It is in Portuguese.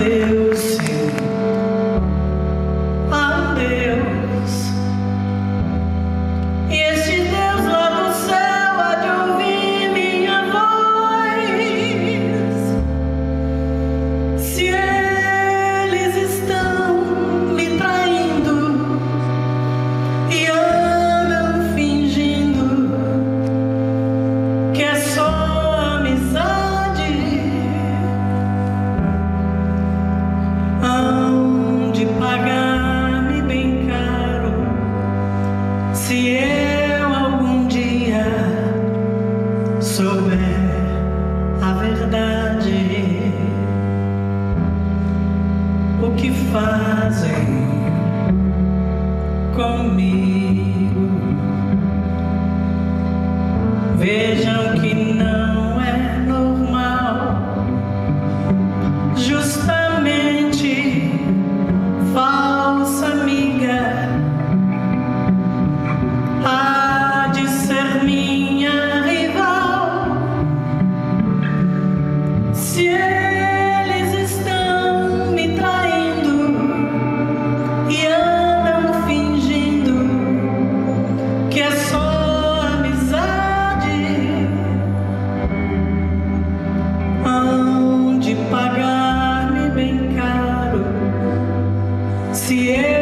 Deus. Se eu algum dia souber a verdade, o que fazem comigo? Veja. Se